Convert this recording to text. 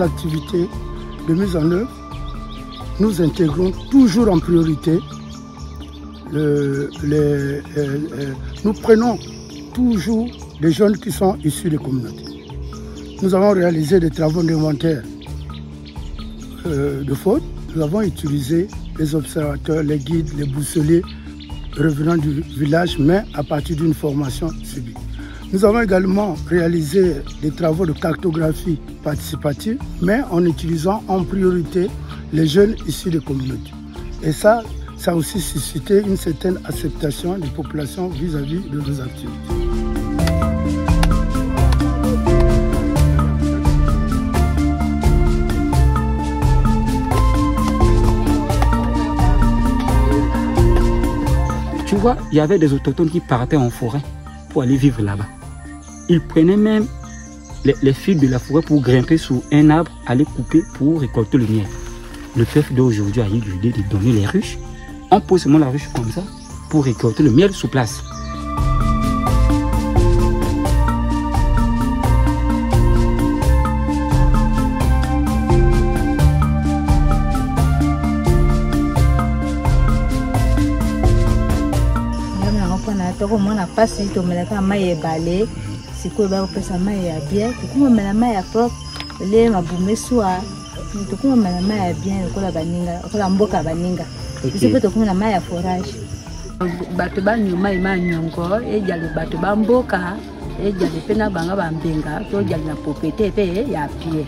activités de mise en œuvre, nous intégrons toujours en priorité le, les, euh, euh, nous prenons toujours des jeunes qui sont issus des communautés. Nous avons réalisé des travaux d'inventaire euh, de faute. Nous avons utilisé les observateurs, les guides, les bousseliers revenant du village, mais à partir d'une formation subie. Nous avons également réalisé des travaux de cartographie participative, mais en utilisant en priorité les jeunes issus des communautés. Et ça, ça a aussi suscité une certaine acceptation des populations vis-à-vis -vis de nos activités. Tu vois, il y avait des autochtones qui partaient en forêt pour aller vivre là-bas. Ils prenaient même les, les, fils de la forêt pour grimper sous un arbre, aller couper pour récolter le miel. Le peuple d'aujourd'hui a eu l'idée de donner les ruches. On pose seulement la ruche comme ça pour récolter le miel sur place. Sikoyo bakopesa mai ya bien tokomomela mai ya propre ele mabume swa tokomomela mai ya bien lokola baninga lokola mboka ya baninga. Biso mpe tokomona mai ya forage. Bato banywa mai ma nyongo ejali bato bamboka ejali mpe na bango bambenga to ojali na popete mpe ya pie